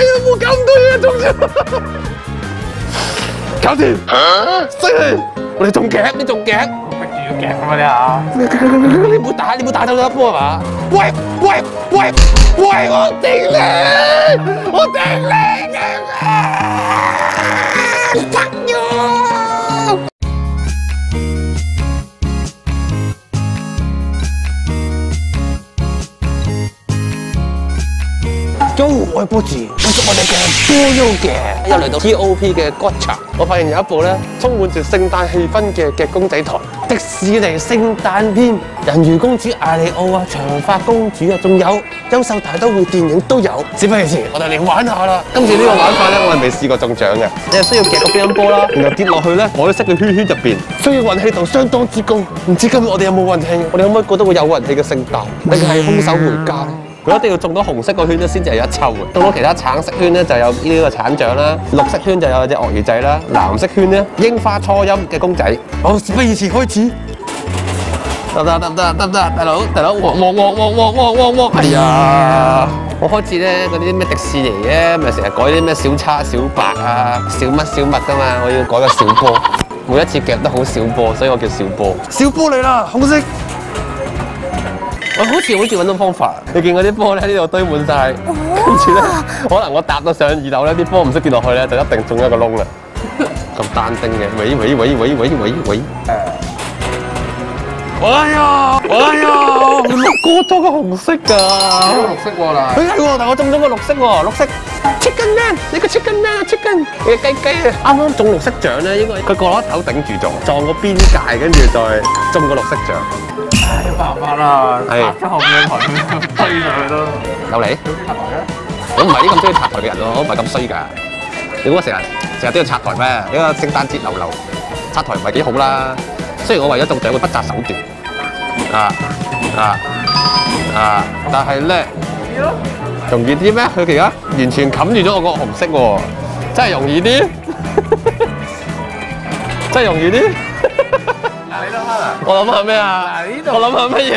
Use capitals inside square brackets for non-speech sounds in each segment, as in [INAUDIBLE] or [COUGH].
死啦！冇搞咁多嘢，中咗，搞掂，犀利！我哋中夾，你中夾。逼住要夾咁啊你啊！你唔好打，你唔好打走咗一波係嘛？喂喂喂喂！我頂你，我頂你都我係波子，繼續我哋嘅波優嘅，又嚟到 T.O.P 嘅歌場，我發現有一部咧充滿住聖誕氣氛嘅嘅公仔台，迪士尼聖誕篇，人魚公主艾莉奧啊，長髮公主啊，仲有優秀大都會電影都有。事不宜遲，我哋嚟玩下啦！今次呢個玩法咧，[LAUGHS] 我係未試過中獎嘅，你係需要夾個乒乓波啦，然後跌落去咧彩色嘅圈圈入邊，需要運氣度相當之高。唔知今日我哋有冇運氣？我哋可唔可以過到個有運氣嘅聖誕，定係空手回家？佢一定要中到紅色個圈咧，先至係一抽嘅。中到其他橙色圈咧，就有呢個橙獎啦；綠色圈就有隻鱷魚仔啦；藍色圈咧，櫻花初音嘅公仔。好，事不宜遲，開始。得唔得？得唔得？得唔得？大佬，大佬，汪汪汪汪汪汪汪汪！哎呀，我開始咧嗰啲咩迪士尼咧，咪成日改啲咩小叉、小白啊、小乜小乜噶嘛，我要改個小波。每一次夾得？好小波，所以我叫小波。小波嚟啦，紅色。我好似好似揾到方法，你見嗰啲波咧呢度堆滿晒，跟住咧可能我搭到上二樓咧，啲波唔識跌落去咧，就一定中一個窿啦。[LAUGHS] 咁單丁嘅，喂喂喂喂喂喂喂！哎呀，哎呀，[LAUGHS] 過咗個紅色㗎，綠色喎啦，哎係喎，但我中咗個綠色喎，綠色 chicken 咩？你個 chicken 咩？chicken 你個雞雞啊！啱啱中綠色獎咧，應該佢個攞頭頂住咗，撞個邊界，跟住再中個綠色獎。冇辦法啦，係拍咗後面台推上去咯。有嚟？我唔係啲咁中意拆台嘅人咯，我唔係咁衰㗎。你估我成日成日都要拆台咩？呢個聖誕節流流拆台唔係幾好啦。雖然我為咗中獎會不擇手段，啊啊啊！但係咧容易啲咩？佢而家完全冚住咗我個紅色喎，真係容易啲，[LAUGHS] 真係容易啲。嗱，你諗下啦，我諗下咩啊嗱呢？度我諗下乜嘢？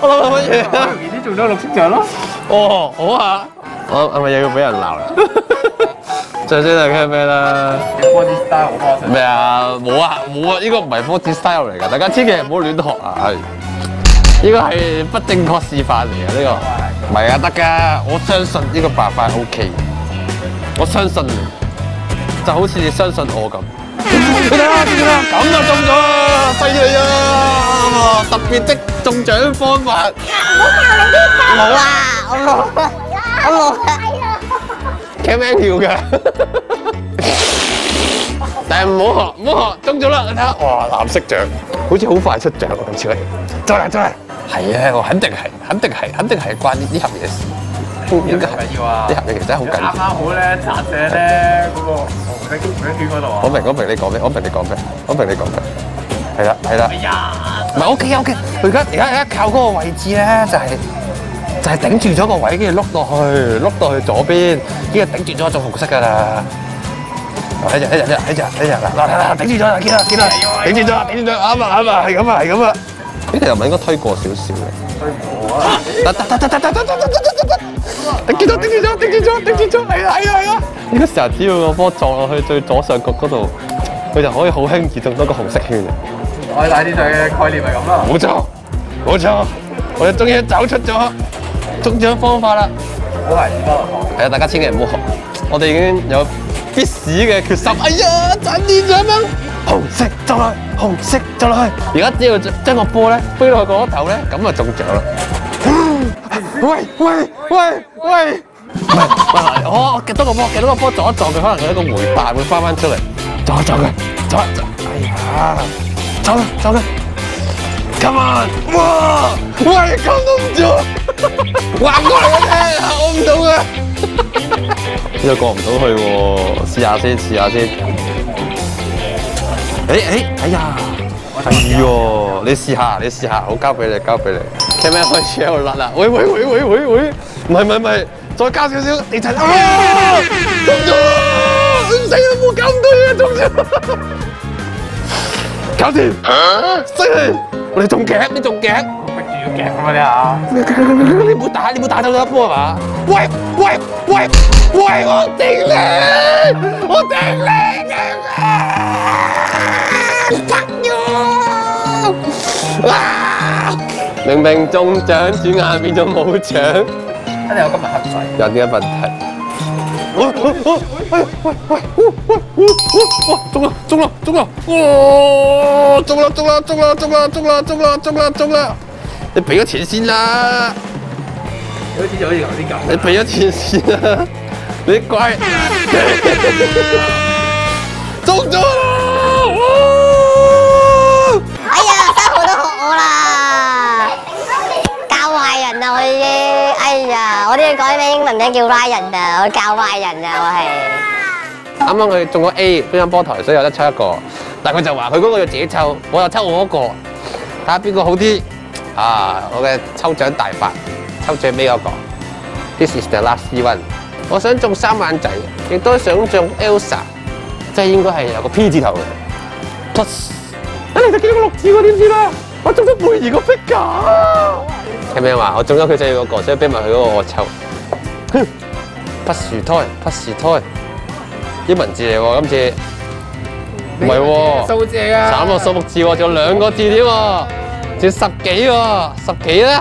我諗下乜嘢啊？容易啲中咗綠色獎咯。哦，好啊！我係咪又要俾人鬧啦？最先係聽咩啦 style 咩啊？冇啊冇啊！呢個唔係 body style 嚟㗎，大家千祈唔好亂學啊！係，呢個係不正確示範嚟嘅呢個。唔係啊，得㗎！我相信呢個辦法 OK。我相信你，就好似你相信我咁。你睇下，你睇下，咁就中咗啦！犀利啊！特別的中獎方法。冇啊！我冇啊！我冇啊！Cam M 跳㗎。但係唔好學，唔好學，中咗啦！你睇下，哇，藍色獎，好似好快出獎啊！今次再嚟，再嚟，係啊，我肯定係，肯定係，肯定係關呢呢盒嘢事，應該係緊要啊呢盒嘢其實真係好緊啱要。啱好咧，拆借咧嗰個紅色紅色圈嗰度啊我。明，我明你講咩，我明你講咩，我明你講咩，係啦，係啦哎。呀，唔係 OK OK，佢而家而家而家靠嗰個位置咧，就係、就係、頂住咗個位，跟住碌落去，碌到去左邊，跟住頂住咗種紅色㗎啦。睇住睇住睇住睇住睇住嗱嗱嗱頂住咗啦，見啦見啦，頂住咗啦，頂住咗，啱啊啱啊，係咁啊係咁啊。其實咪應該推過少少嘅。推唔到啊！得得得得得得得得得得得，頂住咗頂住咗頂住咗頂住咗，係啊係啊係啊！呢個時候只要個波撞落去最左上角嗰度，佢就可以好輕易中到個紅色圈啊！我大啲仔嘅概念係咁啦。冇錯，冇錯，我哋終於找出咗中獎方法啦！好係士多樂係啊，大家千祈唔好學，我哋已經有必死嘅決心。哎呀，賺啲獎蚊！紅色就落去，紅色就落去。而家只要將將個波咧飛落去嗰頭咧，咁就中獎啦！喂喂喂喂！唔係，喂我我夾多個波，夾多個波撞一撞佢，可能佢一個回彈會翻翻出嚟，撞一撞佢，撞一撞，哎呀，走啦走啦！Come on！哇！喂，咁都唔做，橫過嚟嘅啫，我唔到啊！呢個過唔到去喎，試下先，試下先。诶诶，哎呀，哎哟，你试下，你试下，好交俾你，交俾你。Camera 開始又甩啦，喂喂喂喂喂喂，唔系唔系唔系，再加少少，你睇啊，中咗，唔死啦，冇搞咁多嘢，中咗。搞掂，犀利！我我哋仲夾，你仲夾，逼住要夾咁啊你啊！你唔好打，你唔好打走咗一波係嘛？喂喂喂喂，我頂你，我頂你，頂你！啊！明明中獎，轉眼變咗冇獎，一定有今日黑仔。有啲問題。哦哦哎呀，喂喂，呜呜呜呜，哇，中了中了中了，哇，中了中了中了中了中了中了中了中了，你俾咗钱先啦，有钱就可以搞啲咁，你俾咗钱先啦，你乖，中咗。叫 Ryan 啊，我教壞人啊我係。啱啱佢中咗 A 乒乓波台，所以有得抽一個。但係佢就話佢嗰個要自己抽，我又抽我嗰個，睇下邊個好啲。啊！我嘅抽獎大法，抽最尾嗰個。This is the last one。我想中三眼仔，亦都想中 Elsa，即係應該係有個 P 字頭嘅。Plus，啊你就見到個六字喎，點知啦？我中咗貝兒個 figure。聽咩話？我中咗佢仔嗰個，所以俾埋佢嗰個我抽。哼，不樹胎，不樹胎。英文字嚟喎，今次唔係喎，數字嚟啊！慘啊，數目字喎，仲有兩個字添喎，仲有十幾喎，十幾咧，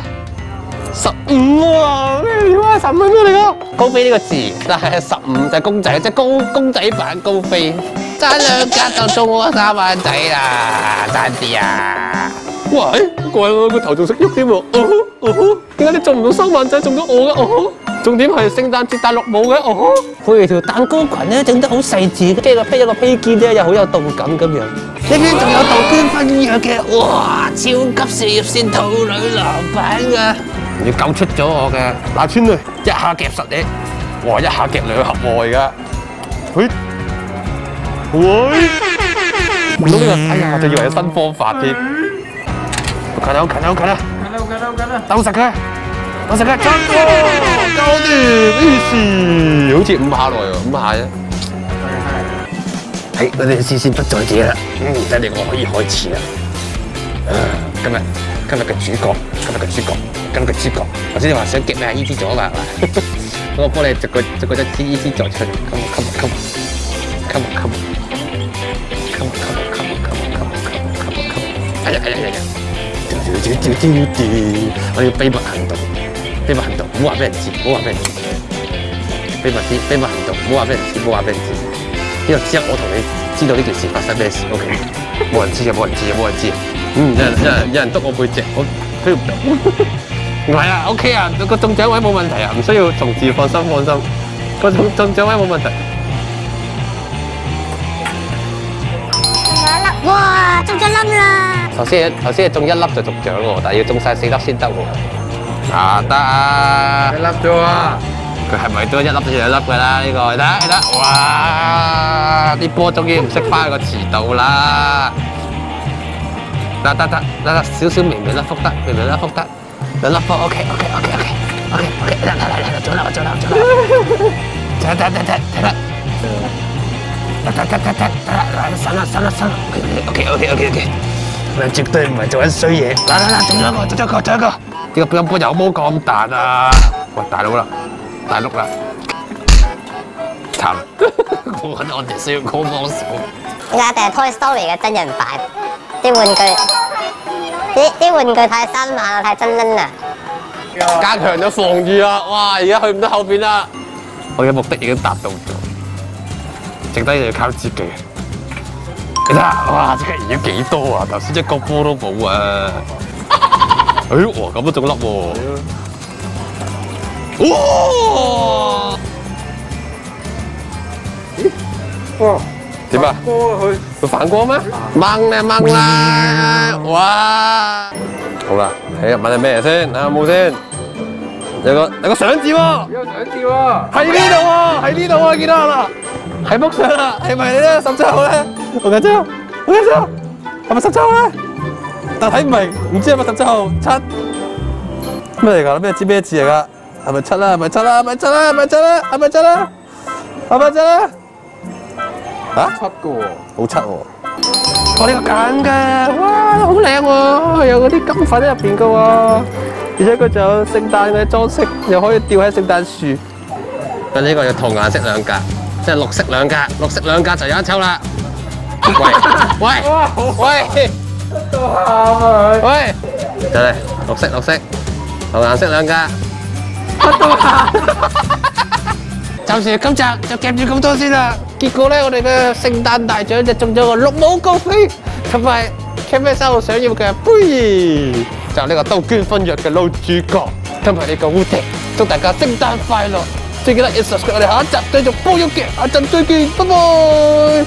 十五喎，咩料啊？十五係咩嚟噶？高飛呢個字，但係十五就係公仔，即係高公仔版高飛，爭兩格就中我三萬仔啦，爭啲啊！喂，怪我個頭仲識喐添喎，哦哦，點解你中唔到三萬仔，中咗我嘅？哦，重點係聖誕節戴綠帽嘅，哦，配條蛋糕裙咧，整得好細緻，跟住個披一個披肩咧，又好有動感咁樣。呢邊仲有杜鵑分樣嘅，哇，超級事業線兔女郎版嘅，要救出咗我嘅打穿佢，一下夾實你，哇，一下夾兩盒喎而家，喂，喂，唔到呢個，哎呀，我就以為有新方法添。近啦，近啦，近啦，緊啦，緊啦，緊啦！鬥實佢，鬥實佢，真喎，搞掂，呢事好似五下來喎，五下啫。係，我哋視線不在這啦，嗯，真係我可以開始啦。今日今日嘅主角，今日嘅主角，今日嘅主角，頭先你話想夾咩 E.T. 咗嘛？係嘛？我幫你逐個逐個一支 E.T. 咗出嚟，come on come on come on come on come on come on come on come on come on come on come on come on come on，哎呀哎呀哎呀！屌屌屌屌屌！我要秘密行動，秘密行动，唔好話俾人知，唔好話俾人知。秘密啲，秘密行动，唔好話俾人知，唔好话俾人知。呢個只有我同你知道呢件事發生咩事，OK？冇人知嘅，冇人知嘅，冇人知。嗯，有人有人有人督我背脊，我 feel 唔到。唔係啊，OK 啊，個中獎位冇問題啊，唔需要同志，放心放心。個中中獎位冇問題。哇，中咗粒啦！頭先頭先係中一粒就中獎喎，但係要中晒四粒先得喎。啊得啊！你笠咗啊！佢係咪都一粒就兩粒㗎啦？呢個睇下睇下，哇！啲波終於唔識翻個池度啦！得得得得得，少少微微粒福得，微微粒福得，兩粒波 OK OK OK OK OK OK，嚟嚟嚟嚟，做啦做啦做啦！得得得得得得。得得得得得得，散啦散啦散啦！OK OK OK OK，我絕對唔係做緊衰嘢。嗱嗱嗱，中咗一個，中咗一個，中咗一個。呢個乒乓波有冇咁彈啊？喂，大佬啦，大碌啦，慘！我我哋需要 call 幫手。而家定係 Toy Story 嘅真人版，啲玩具，啲啲玩具太新猛啦，太真真啦。加強咗防御啦！哇，而家去唔到後邊啦。我嘅目的已經達到咗，剩低就要靠自己。你睇下，哇！即刻贏咗幾多啊？頭先一個波都冇啊！哎哇，咁都中粒喎！哇！哇！點啊？波佢佢反光咩？掹啦掹啦！哇！好啦，睇下問係咩先？睇下有冇先？有個有個相字喎，有想跳啊！喺呢度喎，喺呢度喎，見到啦，喺幅相啦，係咪你咧？十七號咧？好緊張，好緊張，係咪十七號咧？但睇唔明，唔知係咪十七號七咩嚟㗎？咩知咩字嚟㗎？係咪七啦？係咪七啦？係咪七啦？係咪七啦？係咪七啦？係咪七啦？嚇？七個喎，好七喎！我呢個揀嘅，哇，好靚喎，有嗰啲金粉喺入邊嘅喎，而且佢仲有聖誕嘅裝飾，又可以吊喺聖誕樹。咁呢個要同顏色兩格，即係綠色兩格，綠色兩格就有一抽啦。喂 [LAUGHS] 喂喂喂，就嚟綠色綠色，同顏色兩格。暫時今集就夾住咁多先啦。結果咧，我哋嘅聖誕大獎就中咗個綠帽高飛，同埋 c a m 收想要嘅杯，就呢個兜捐分約嘅老主角，同埋呢個烏迪，祝大家聖誕快樂！最記得要 subscribe 我哋下一集繼續煲喐嘅，下集再見，拜拜。